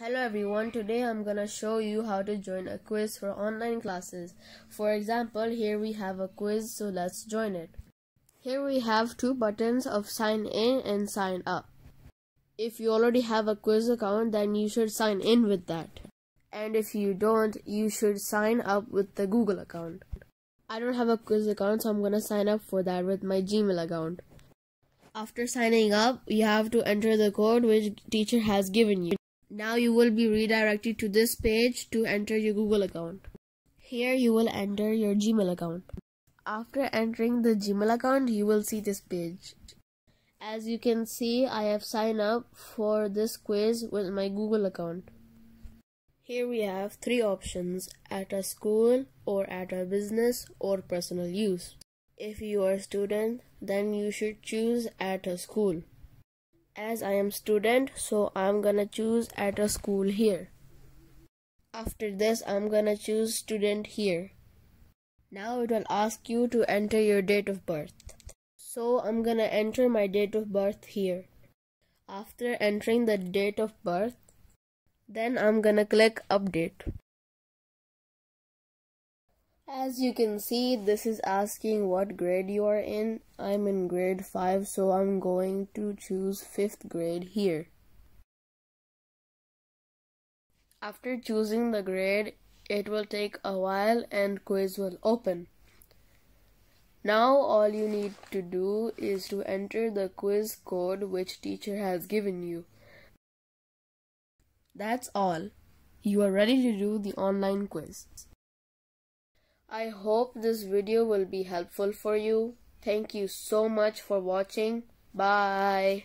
Hello everyone, today I'm gonna show you how to join a quiz for online classes. For example, here we have a quiz, so let's join it. Here we have two buttons of sign in and sign up. If you already have a quiz account, then you should sign in with that. And if you don't, you should sign up with the Google account. I don't have a quiz account, so I'm gonna sign up for that with my Gmail account. After signing up, you have to enter the code which teacher has given you. Now you will be redirected to this page to enter your Google account. Here you will enter your Gmail account. After entering the Gmail account, you will see this page. As you can see, I have signed up for this quiz with my Google account. Here we have three options at a school or at a business or personal use. If you are a student, then you should choose at a school as I am student so I'm gonna choose at a school here. After this I'm gonna choose student here. Now it will ask you to enter your date of birth. So I'm gonna enter my date of birth here. After entering the date of birth then I'm gonna click update as you can see, this is asking what grade you are in. I'm in grade 5, so I'm going to choose 5th grade here. After choosing the grade, it will take a while and quiz will open. Now all you need to do is to enter the quiz code which teacher has given you. That's all. You are ready to do the online quiz. I hope this video will be helpful for you. Thank you so much for watching. Bye.